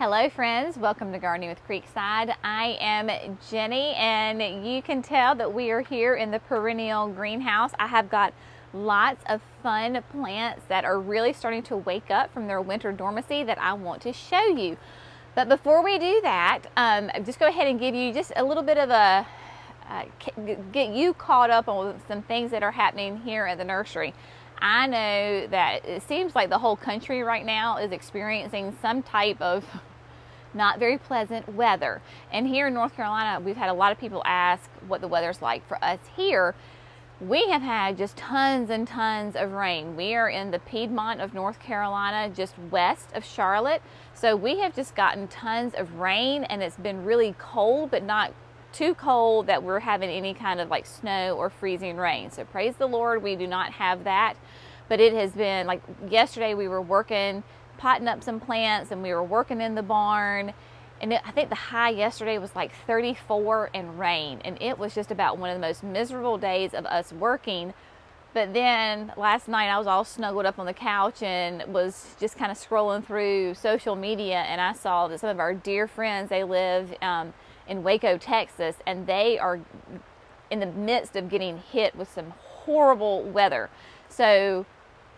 Hello friends, welcome to Gardening with Creekside. I am Jenny and you can tell that we are here in the perennial greenhouse. I have got lots of fun plants that are really starting to wake up from their winter dormancy that I want to show you. But before we do that, um, just go ahead and give you just a little bit of a, uh, get you caught up on some things that are happening here at the nursery. I know that it seems like the whole country right now is experiencing some type of not very pleasant weather. And here in North Carolina, we've had a lot of people ask what the weather's like for us here. We have had just tons and tons of rain. We are in the Piedmont of North Carolina, just west of Charlotte. So we have just gotten tons of rain and it's been really cold, but not too cold that we're having any kind of like snow or freezing rain. So praise the Lord, we do not have that. But it has been like yesterday we were working potting up some plants and we were working in the barn. And it, I think the high yesterday was like 34 and rain and it was just about one of the most miserable days of us working. But then last night I was all snuggled up on the couch and was just kind of scrolling through social media and I saw that some of our dear friends they live um, in Waco Texas and they are in the midst of getting hit with some horrible weather. So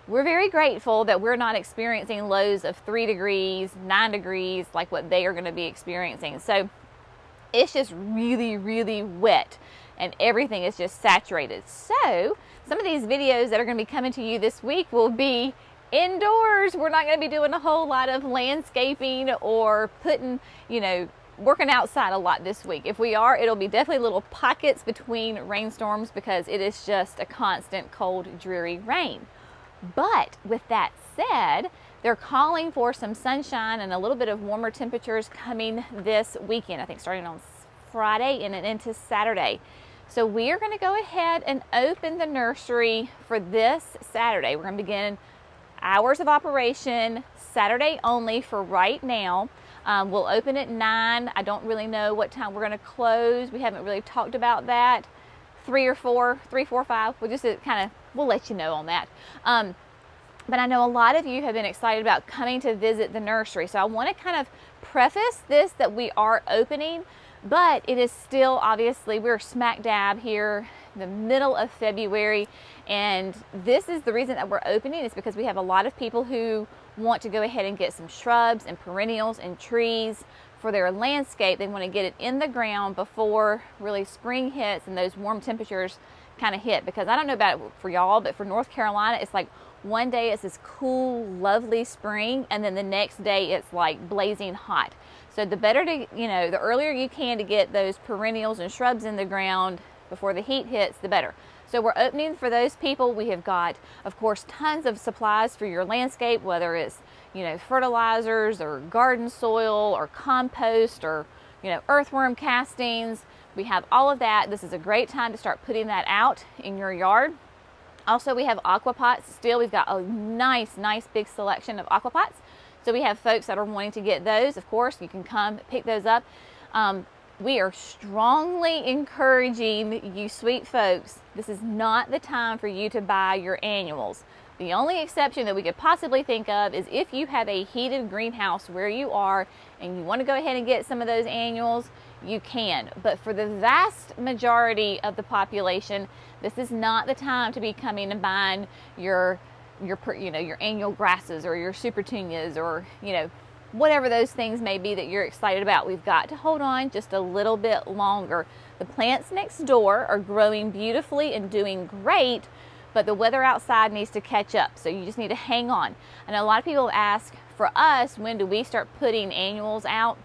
we're very grateful that we're not experiencing lows of three degrees, nine degrees, like what they are going to be experiencing. So it's just really, really wet and everything is just saturated. So some of these videos that are going to be coming to you this week will be indoors. We're not going to be doing a whole lot of landscaping or putting, you know, working outside a lot this week. If we are, it'll be definitely little pockets between rainstorms because it is just a constant cold, dreary rain. But with that said, they're calling for some sunshine and a little bit of warmer temperatures coming this weekend. I think starting on Friday and into Saturday. So we are going to go ahead and open the nursery for this Saturday. We're going to begin hours of operation Saturday only for right now. Um, we'll open at 9. I don't really know what time we're going to close. We haven't really talked about that. Three or four, three, four, five. We'll just uh, kind of we'll let you know on that. Um, but I know a lot of you have been excited about coming to visit the nursery. So I want to kind of preface this that we are opening, but it is still obviously we're smack dab here in the middle of February and this is the reason that we're opening is because we have a lot of people who want to go ahead and get some shrubs and perennials and trees for their landscape. They want to get it in the ground before really spring hits and those warm temperatures kind of hit because I don't know about for y'all, but for North Carolina, it's like one day it's this cool, lovely spring, and then the next day it's like blazing hot. So the better to, you know, the earlier you can to get those perennials and shrubs in the ground before the heat hits, the better. So we're opening for those people. We have got, of course, tons of supplies for your landscape, whether it's, you know, fertilizers or garden soil or compost or, you know, earthworm castings. We have all of that. This is a great time to start putting that out in your yard. Also, we have aquapots still. We've got a nice, nice big selection of aquapots. So we have folks that are wanting to get those. Of course, you can come pick those up. Um, we are strongly encouraging you sweet folks, this is not the time for you to buy your annuals. The only exception that we could possibly think of is if you have a heated greenhouse where you are and you want to go ahead and get some of those annuals, you can. But for the vast majority of the population, this is not the time to be coming and buying your your you know your annual grasses or your supertunias or you know whatever those things may be that you're excited about. We've got to hold on just a little bit longer. The plants next door are growing beautifully and doing great, but the weather outside needs to catch up. So you just need to hang on. I know a lot of people ask for us, when do we start putting annuals out?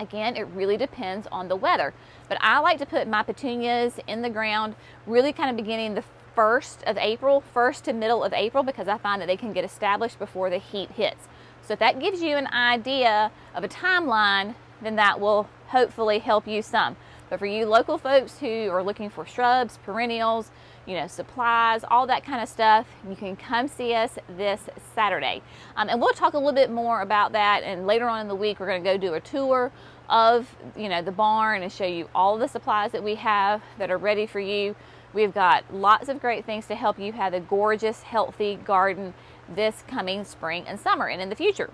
Again, it really depends on the weather. But I like to put my petunias in the ground really kind of beginning the first of April, first to middle of April, because I find that they can get established before the heat hits. So if that gives you an idea of a timeline, then that will hopefully help you some. But for you local folks who are looking for shrubs, perennials, you know, supplies, all that kind of stuff, you can come see us this Saturday. Um, and we'll talk a little bit more about that. And later on in the week, we're going to go do a tour of, you know, the barn and show you all the supplies that we have that are ready for you. We've got lots of great things to help you have a gorgeous, healthy garden this coming spring and summer and in the future.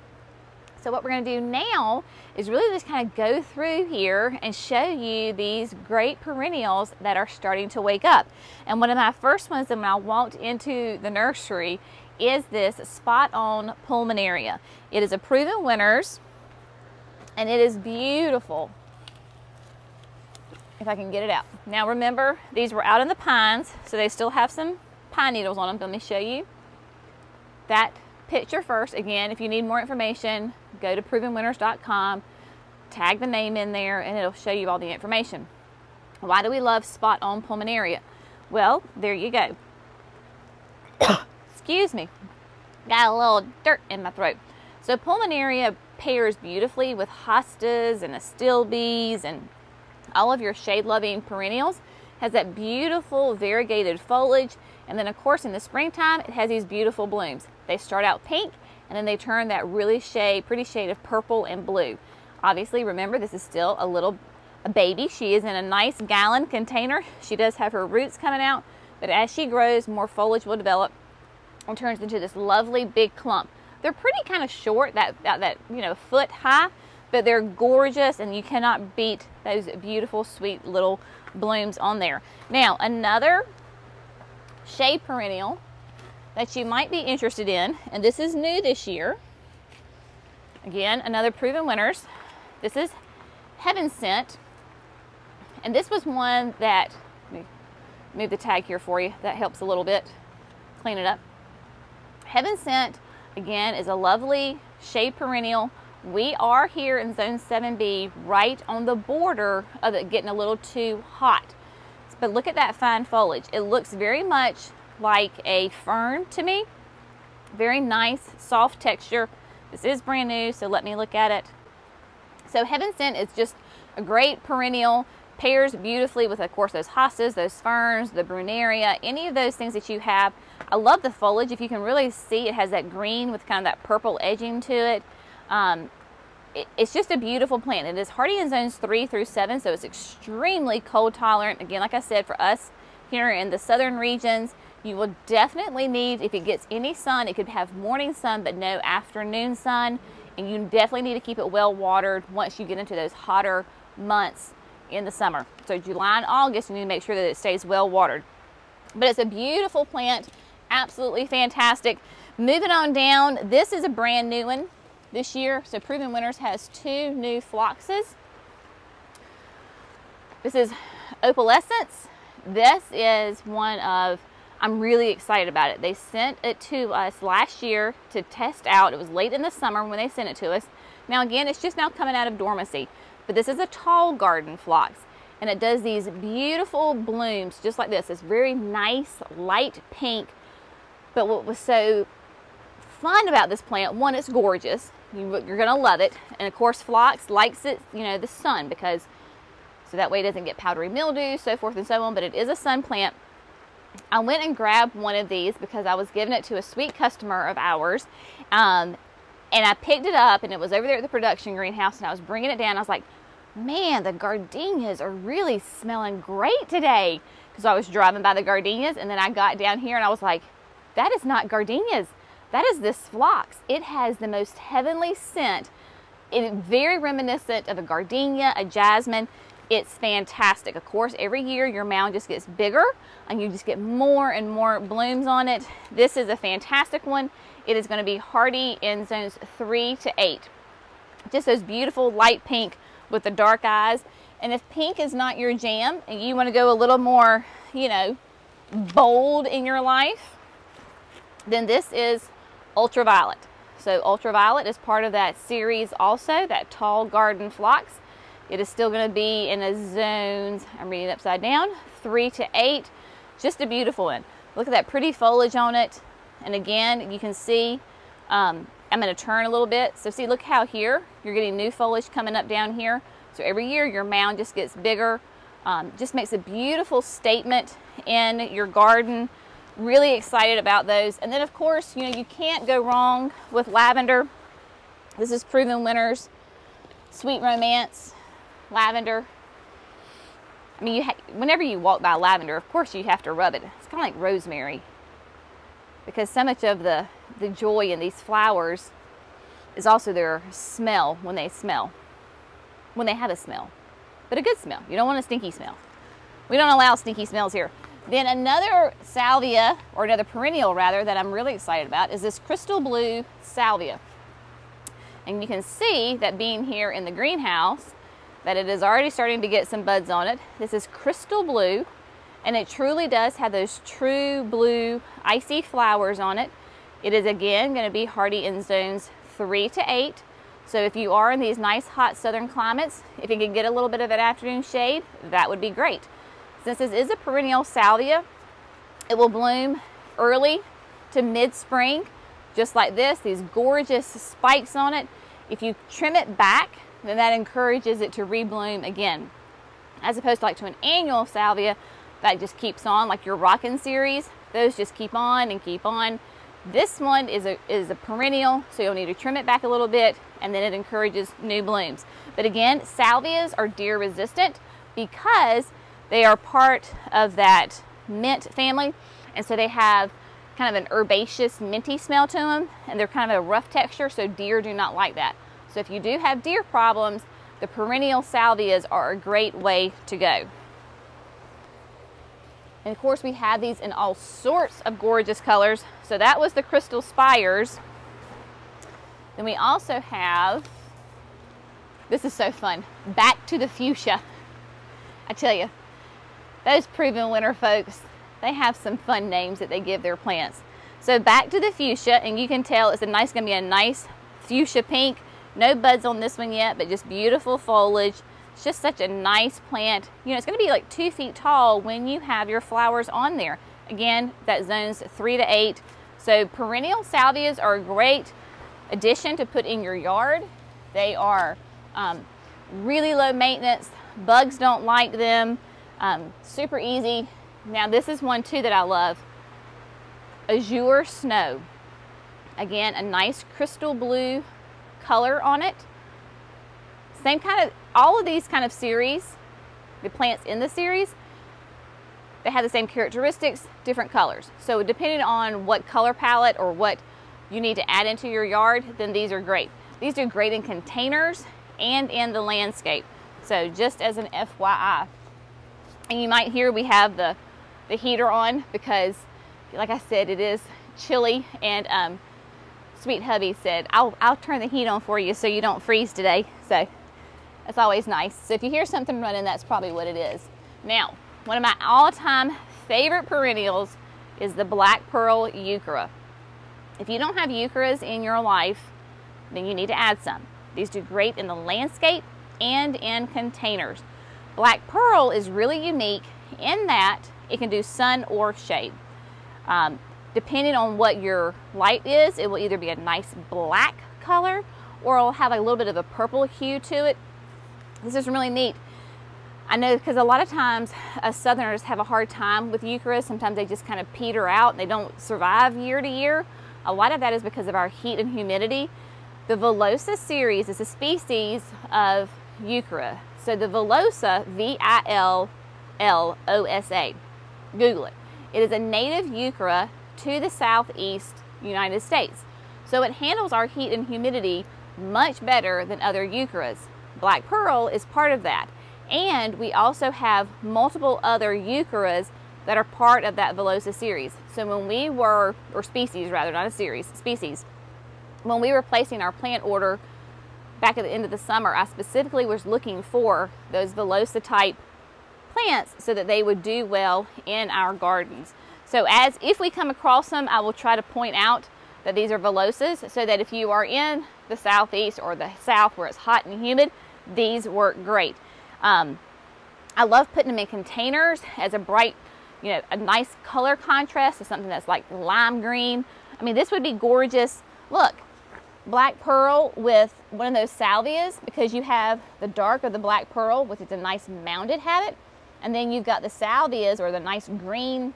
So what we're going to do now is really just kind of go through here and show you these great perennials that are starting to wake up. And one of my first ones when I walked into the nursery is this Spot On Pulmonaria. It is a proven winners and it is beautiful. If I can get it out. Now remember, these were out in the pines, so they still have some pine needles on them. Let me show you that picture first. Again, if you need more information, go to provenwinners.com, tag the name in there, and it'll show you all the information. Why do we love spot on pulmonaria? Well, there you go. Excuse me. Got a little dirt in my throat. So pulmonaria pairs beautifully with hostas and astilbes and all of your shade-loving perennials. Has that beautiful variegated foliage. And then of course in the springtime, it has these beautiful blooms. They start out pink and then they turn that really shade, pretty shade of purple and blue. Obviously, remember this is still a little a baby. She is in a nice gallon container. She does have her roots coming out, but as she grows, more foliage will develop and turns into this lovely big clump. They're pretty kind of short, that, that, that you know, foot high, but they're gorgeous and you cannot beat those beautiful, sweet little blooms on there. Now, another shade perennial that you might be interested in, and this is new this year. Again, another proven winners. This is Heaven Sent. And this was one that, let me move the tag here for you. That helps a little bit. Clean it up. Heaven Sent, again, is a lovely shade perennial. We are here in Zone 7B right on the border of it getting a little too hot. But look at that fine foliage. It looks very much like a fern to me. Very nice, soft texture. This is brand new, so let me look at it. So Heaven Sent is just a great perennial pairs beautifully with, of course, those hostas, those ferns, the brunaria, any of those things that you have. I love the foliage. If you can really see, it has that green with kind of that purple edging to it. Um, it it's just a beautiful plant. It is hardy in zones three through seven, so it's extremely cold tolerant. Again, like I said, for us here in the southern regions, you will definitely need, if it gets any sun, it could have morning sun, but no afternoon sun. And you definitely need to keep it well watered once you get into those hotter months in the summer. So July and August, you need to make sure that it stays well watered. But it's a beautiful plant, absolutely fantastic. Moving on down, this is a brand new one this year. So Proven Winners has two new phloxes. This is Opalescence. This is one of, I'm really excited about it. They sent it to us last year to test out. It was late in the summer when they sent it to us. Now again, it's just now coming out of dormancy. But this is a tall garden phlox and it does these beautiful blooms just like this. It's very nice, light pink. But what was so fun about this plant, one, it's gorgeous. You, are gonna love it. And of course, phlox likes it, you know, the sun because, so that way it doesn't get powdery mildew, so forth and so on, but it is a sun plant. I went and grabbed one of these because I was giving it to a sweet customer of ours. Um, and I picked it up and it was over there at the production greenhouse and I was bringing it down. I was like, man, the gardenias are really smelling great today. Because I was driving by the gardenias and then I got down here and I was like, that is not gardenias. That is this phlox. It has the most heavenly scent. It's very reminiscent of a gardenia, a jasmine. It's fantastic. Of course, every year your mound just gets bigger and you just get more and more blooms on it. This is a fantastic one. It is going to be hardy in zones three to eight. Just those beautiful light pink with the dark eyes. And if pink is not your jam and you want to go a little more, you know, bold in your life, then this is ultraviolet. So ultraviolet is part of that series also, that tall garden phlox. It is still going to be in a zones, I'm reading it upside down, three to eight. Just a beautiful one. Look at that pretty foliage on it. And again, you can see um, I'm going to turn a little bit. So see, look how here you're getting new foliage coming up down here. So every year your mound just gets bigger. Um, just makes a beautiful statement in your garden. Really excited about those. And then of course, you know, you can't go wrong with lavender. This is Proven Winners, Sweet Romance, lavender. I mean, you whenever you walk by lavender, of course you have to rub it. It's kind of like rosemary because so much of the, the joy in these flowers is also their smell when they smell, when they have a smell, but a good smell. You don't want a stinky smell. We don't allow stinky smells here. Then another salvia, or another perennial rather, that I'm really excited about is this crystal blue salvia. And you can see that being here in the greenhouse, that it is already starting to get some buds on it. This is crystal blue, and it truly does have those true blue icy flowers on it. It is again going to be hardy in zones three to eight. So if you are in these nice hot southern climates, if you can get a little bit of an afternoon shade, that would be great. Since this is a perennial salvia, it will bloom early to mid-spring, just like this, these gorgeous spikes on it. If you trim it back, then that encourages it to rebloom again. As opposed to like to an annual salvia that just keeps on, like your Rockin' series, those just keep on and keep on. This one is a, is a perennial, so you'll need to trim it back a little bit and then it encourages new blooms. But again, salvias are deer resistant because they are part of that mint family, and so they have kind of an herbaceous, minty smell to them, and they're kind of a rough texture, so deer do not like that. So if you do have deer problems, the perennial salvias are a great way to go. And of course, we have these in all sorts of gorgeous colors. So that was the Crystal Spires. Then we also have, this is so fun, Back to the Fuchsia. I tell you, those Proven Winners folks, they have some fun names that they give their plants. So back to the fuchsia, and you can tell it's a nice, gonna be a nice fuchsia pink. No buds on this one yet, but just beautiful foliage. It's just such a nice plant. You know, it's gonna be like two feet tall when you have your flowers on there. Again, that zone's three to eight. So perennial salvias are a great addition to put in your yard. They are um, really low maintenance. Bugs don't like them. Um, super easy. Now this is one too that I love. Azure Snow. Again, a nice crystal blue color on it. Same kind of, all of these kind of series, the plants in the series, they have the same characteristics, different colors. So depending on what color palette or what you need to add into your yard, then these are great. These are great in containers and in the landscape. So just as an FYI. And you might hear we have the, the heater on because, like I said, it is chilly. And um, sweet hubby said, I'll, I'll turn the heat on for you so you don't freeze today. So that's always nice. So if you hear something running, that's probably what it is. Now, one of my all-time favorite perennials is the Black Pearl Heuchera. If you don't have Heucheras in your life, then you need to add some. These do great in the landscape and in containers. Black Pearl is really unique in that it can do sun or shade. Um, depending on what your light is, it will either be a nice black color or it'll have a little bit of a purple hue to it. This is really neat. I know because a lot of times southerners have a hard time with heuchera. Sometimes they just kind of peter out and they don't survive year to year. A lot of that is because of our heat and humidity. The Villosa series is a species of heuchera. So the Villosa, V-I-L-L-O-S-A, Google it. It is a native heuchera to the southeast United States. So it handles our heat and humidity much better than other heucheras. Black Pearl is part of that. And we also have multiple other heucheras that are part of that Villosa series. So when we were, or species rather, not a series, species, when we were placing our plant order back at the end of the summer, I specifically was looking for those Villosa type plants so that they would do well in our gardens. So as if we come across them, I will try to point out that these are Villosas so that if you are in the southeast or the south where it's hot and humid, these work great. Um, I love putting them in containers as a bright, you know, a nice color contrast to something that's like lime green. I mean, this would be gorgeous. Look, black pearl with one of those salvias because you have the dark of the black pearl, which is a nice mounded habit. And then you've got the salvias or the nice green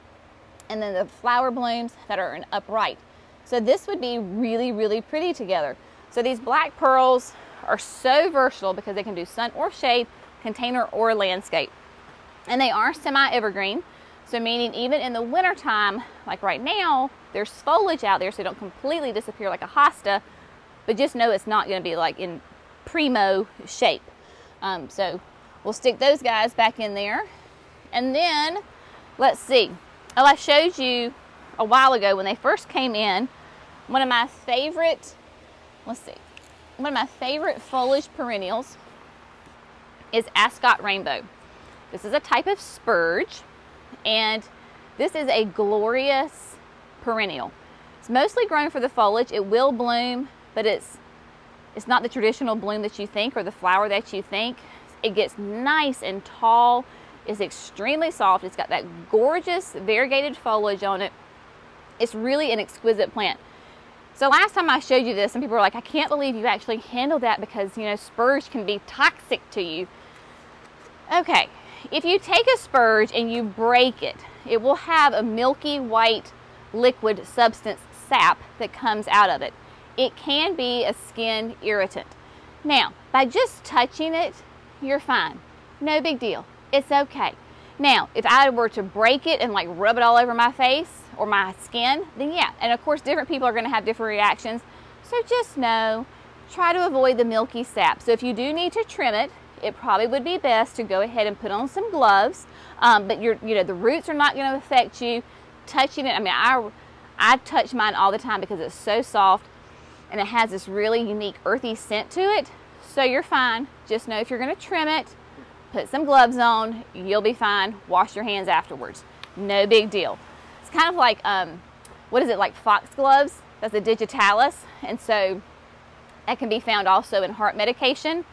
and then the flower blooms that are an upright. So this would be really, really pretty together. So these black pearls are so versatile because they can do sun or shade, container or landscape. And they are semi-evergreen. So meaning even in the wintertime, like right now, there's foliage out there so they don't completely disappear like a hosta, but just know it's not going to be like in primo shape. Um, so we'll stick those guys back in there. And then, let's see. Oh, I showed you a while ago when they first came in, one of my favorite, let's see, one of my favorite foliage perennials is Ascot Rainbow. This is a type of spurge, and this is a glorious perennial. It's mostly grown for the foliage. It will bloom, but it's it's not the traditional bloom that you think or the flower that you think. It gets nice and tall. It's extremely soft. It's got that gorgeous variegated foliage on it. It's really an exquisite plant. So last time I showed you this, some people were like, I can't believe you actually handled that because, you know, spurge can be toxic to you. Okay, if you take a spurge and you break it, it will have a milky white liquid substance sap that comes out of it. It can be a skin irritant. Now, by just touching it, you're fine. No big deal. It's okay. Now, if I were to break it and like rub it all over my face or my skin, then yeah. And of course, different people are going to have different reactions. So just know, try to avoid the milky sap. So if you do need to trim it, it probably would be best to go ahead and put on some gloves. Um, but you're, you know, the roots are not going to affect you. Touching it, I mean, I, I touch mine all the time because it's so soft and it has this really unique earthy scent to it. So you're fine. Just know if you're going to trim it, put some gloves on, you'll be fine. Wash your hands afterwards. No big deal. It's kind of like, um, what is it, like foxgloves? That's a digitalis. And so that can be found also in heart medication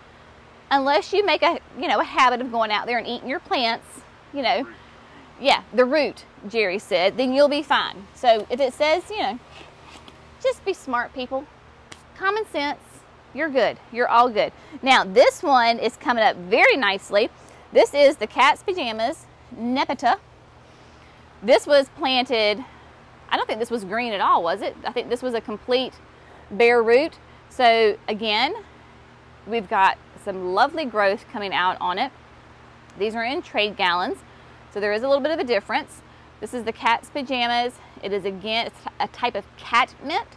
unless you make a you know a habit of going out there and eating your plants you know yeah the root jerry said then you'll be fine so if it says you know just be smart people common sense you're good you're all good now this one is coming up very nicely this is the cat's pajamas nepeta this was planted i don't think this was green at all was it i think this was a complete bare root so again we've got some lovely growth coming out on it. These are in trade gallons, so there is a little bit of a difference. This is the cat's pajamas. It is again, it's a type of catmint.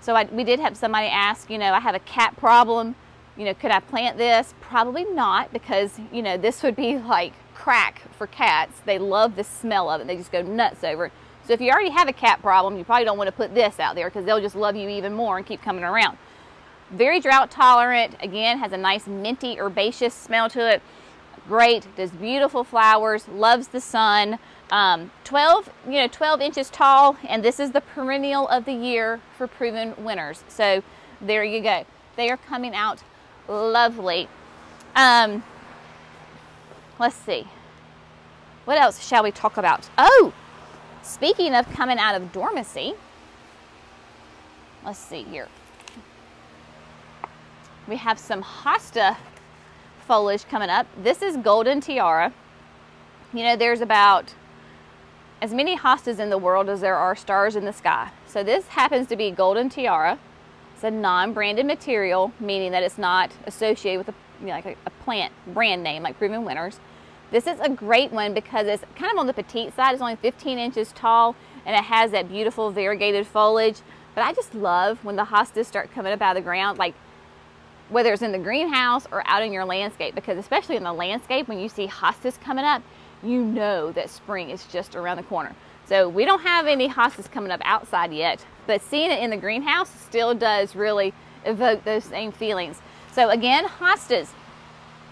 So I, we did have somebody ask, you know, I have a cat problem. You know, could I plant this? Probably not because, you know, this would be like crack for cats. They love the smell of it. They just go nuts over it. So if you already have a cat problem, you probably don't want to put this out there because they'll just love you even more and keep coming around. Very drought tolerant. Again, has a nice minty herbaceous smell to it. Great, does beautiful flowers, loves the sun. Um, 12, you know, 12 inches tall, and this is the perennial of the year for proven winners. So there you go. They are coming out lovely. Um, let's see. What else shall we talk about? Oh, speaking of coming out of dormancy, let's see here we have some hosta foliage coming up. This is golden tiara. You know, there's about as many hostas in the world as there are stars in the sky. So this happens to be golden tiara. It's a non-branded material, meaning that it's not associated with a, you know, like a, a plant brand name like Proven Winners. This is a great one because it's kind of on the petite side. It's only 15 inches tall and it has that beautiful variegated foliage. But I just love when the hostas start coming up out of the ground. Like whether it's in the greenhouse or out in your landscape, because especially in the landscape, when you see hostas coming up, you know that spring is just around the corner. So we don't have any hostas coming up outside yet, but seeing it in the greenhouse still does really evoke those same feelings. So again, hostas,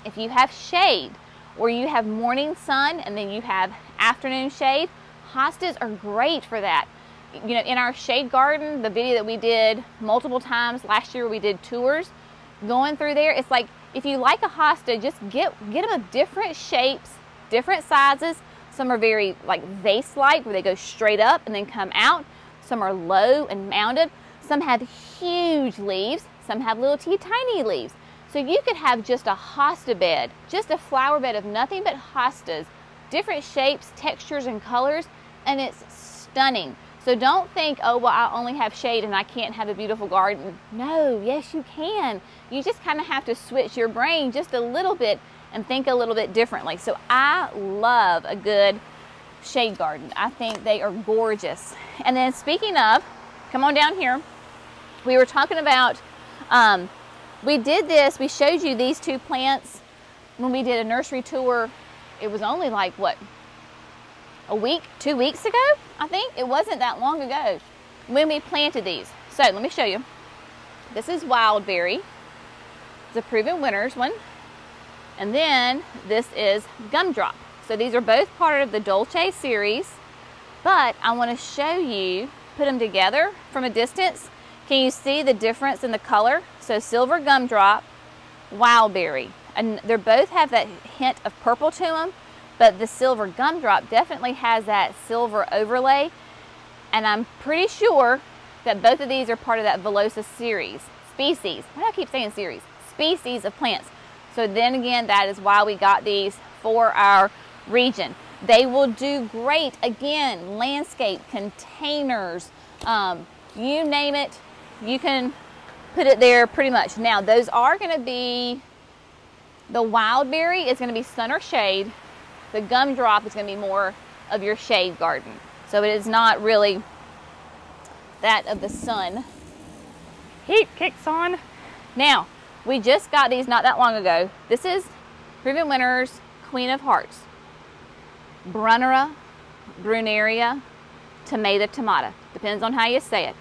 if you have shade or you have morning sun and then you have afternoon shade, hostas are great for that. You know, in our shade garden, the video that we did multiple times last year, we did tours going through there. It's like if you like a hosta, just get get them of different shapes, different sizes. Some are very like vase-like where they go straight up and then come out. Some are low and mounded. Some have huge leaves. Some have little teeny tiny leaves. So you could have just a hosta bed, just a flower bed of nothing but hostas, different shapes, textures, and colors, and it's stunning. So don't think, oh, well, I only have shade and I can't have a beautiful garden. No, yes, you can. You just kind of have to switch your brain just a little bit and think a little bit differently. So I love a good shade garden. I think they are gorgeous. And then speaking of, come on down here. We were talking about Um, we did this, we showed you these two plants when we did a nursery tour. It was only like, what, a week, two weeks ago, I think? It wasn't that long ago when we planted these. So let me show you. This is Wildberry. It's a proven winners one. And then this is Gumdrop. So these are both part of the Dolce series, but I want to show you, put them together from a distance. Can you see the difference in the color? So silver gumdrop, wildberry. And they both have that hint of purple to them, but the silver gumdrop definitely has that silver overlay. And I'm pretty sure that both of these are part of that Villosa series, species. Why do I keep saying series? Species of plants. So then again, that is why we got these for our region. They will do great, again, landscape, containers, um, you name it, you can put it there pretty much. Now, those are gonna be, the wild berry is gonna be sun or shade. The gumdrop is gonna be more of your shade garden. So it is not really that of the sun. Heat kicks on. Now, we just got these not that long ago. This is Proven Winners Queen of Hearts. Brunnera, Brunaria, Tomato Tomata. Depends on how you say it.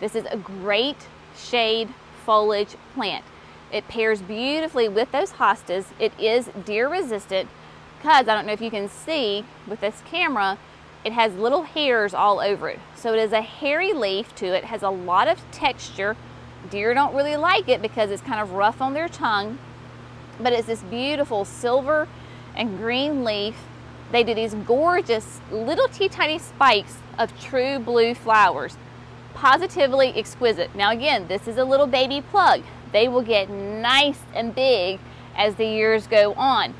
This is a great shade foliage plant. It pairs beautifully with those hostas. It is deer resistant because I don't know if you can see with this camera, it has little hairs all over it. So it is a hairy leaf to it, has a lot of texture. Deer don't really like it because it's kind of rough on their tongue, but it's this beautiful silver and green leaf they do these gorgeous little teeny tiny spikes of true blue flowers. Positively exquisite. Now again, this is a little baby plug. They will get nice and big as the years go on.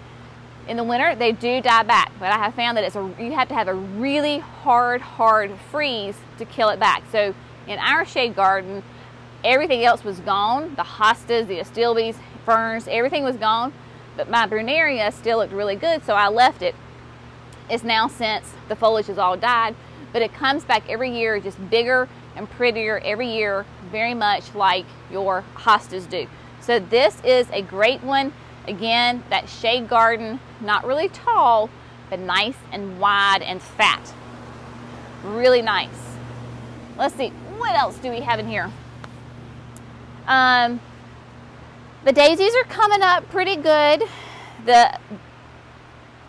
In the winter, they do die back, but I have found that it's a, you have to have a really hard, hard freeze to kill it back. So in our shade garden, everything else was gone. The hostas, the astilbes, ferns, everything was gone. But my brunaria still looked really good, so I left it. it is now since the foliage has all died, but it comes back every year just bigger and prettier every year, very much like your hostas do. So this is a great one. Again, that shade garden, not really tall, but nice and wide and fat. Really nice. Let's see, what else do we have in here? Um, the daisies are coming up pretty good. The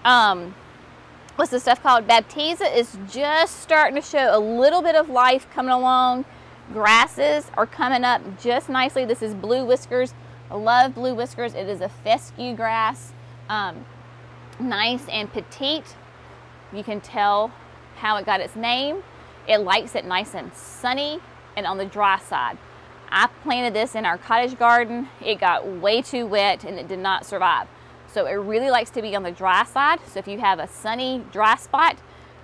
um, what's the stuff called? Baptisia is just starting to show a little bit of life coming along. Grasses are coming up just nicely. This is blue whiskers. I love blue whiskers. It is a fescue grass. Um, nice and petite. You can tell how it got its name. It likes it nice and sunny and on the dry side. I planted this in our cottage garden. It got way too wet and it did not survive. So it really likes to be on the dry side. So if you have a sunny, dry spot,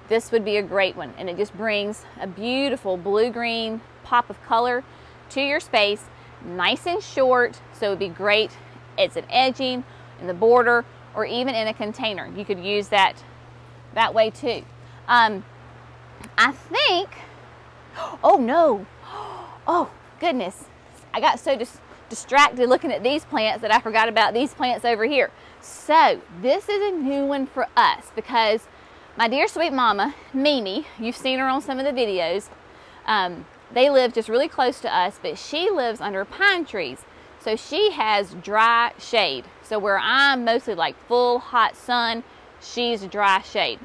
this would be a great one. And it just brings a beautiful blue-green pop of color to your space, nice and short. So it would be great. It's an edging in the border or even in a container. You could use that that way too. Um, I think, oh no, oh goodness. I got so dis distracted looking at these plants that I forgot about these plants over here. So this is a new one for us because my dear sweet mama, Mimi, you've seen her on some of the videos, um, they live just really close to us, but she lives under pine trees. So she has dry shade. So where I'm mostly like full hot sun, she's dry shade.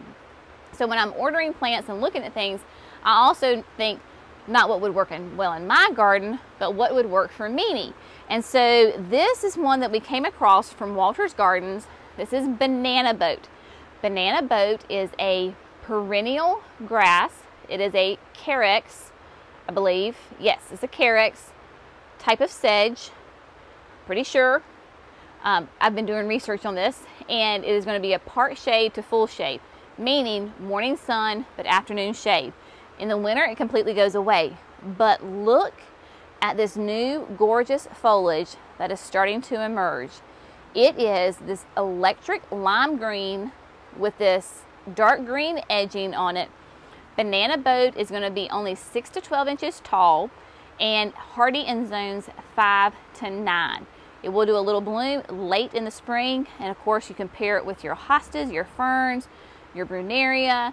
So when I'm ordering plants and looking at things, I also think not what would work in, well in my garden, but what would work for Mimi. And so this is one that we came across from Walter's Gardens. This is Banana Boat. Banana Boat is a perennial grass. It is a carex, I believe. Yes, it's a carex type of sedge. Pretty sure. Um, I've been doing research on this and it is going to be a part shade to full shade, meaning morning sun but afternoon shade. In the winter, it completely goes away. But look at this new gorgeous foliage that is starting to emerge. It is this electric lime green with this dark green edging on it. Banana boat is going to be only 6 to 12 inches tall. and hardy in zones five to nine. It will do a little bloom late in the spring, and of course you can pair it with your hostas, your ferns, your brunaria.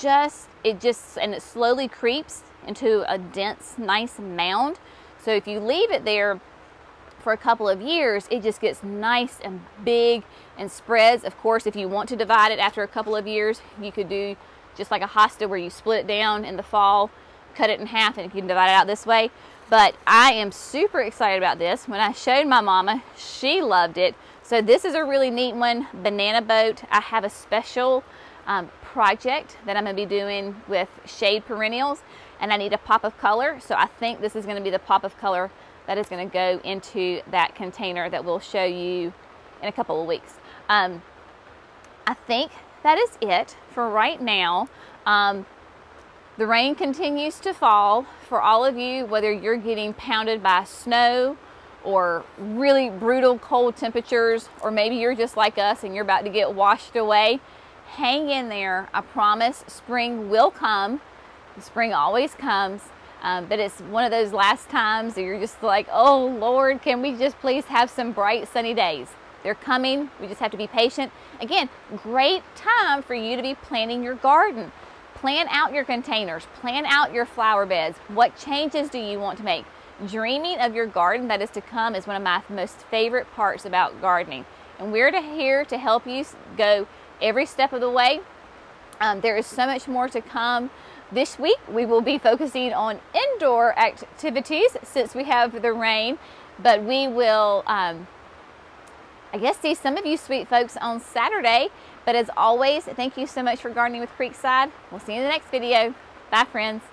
Just, it just, and it slowly creeps into a dense, nice mound. So if you leave it there for a couple of years, it just gets nice and big and spreads. Of course, if you want to divide it after a couple of years, you could do just like a hosta where you split it down in the fall, cut it in half, and you can divide it out this way. But I am super excited about this. When I showed my mama, she loved it. So this is a really neat one, banana boat. I have a special um, project that I'm gonna be doing with shade perennials and I need a pop of color. So I think this is gonna be the pop of color that is gonna go into that container that we'll show you in a couple of weeks. Um, I think that is it for right now. Um, the rain continues to fall for all of you, whether you're getting pounded by snow or really brutal cold temperatures, or maybe you're just like us and you're about to get washed away. Hang in there. I promise spring will come. Spring always comes. Um, but it's one of those last times that you're just like, oh Lord, can we just please have some bright sunny days? They're coming. We just have to be patient. Again, great time for you to be planting your garden. Plan out your containers, plan out your flower beds. What changes do you want to make? Dreaming of your garden that is to come is one of my most favorite parts about gardening. And we're here to help you go every step of the way. Um, there is so much more to come. This week we will be focusing on indoor activities since we have the rain, but we will, um, I guess, see some of you sweet folks on Saturday but as always, thank you so much for gardening with Creekside. We'll see you in the next video. Bye, friends.